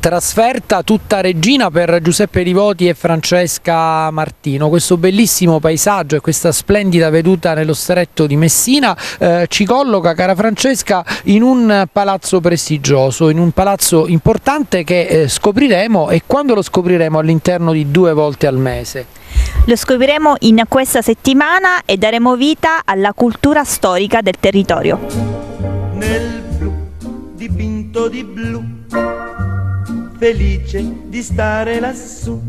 trasferta tutta regina per Giuseppe Rivoti e Francesca Martino. Questo bellissimo paesaggio e questa splendida veduta nello stretto di Messina eh, ci colloca, cara Francesca, in un palazzo prestigioso, in un palazzo importante che eh, scopriremo e quando lo scopriremo all'interno di due volte al mese. Lo scopriremo in questa settimana e daremo vita alla cultura storica del territorio. Nel blu dipinto di blu felice di stare lassù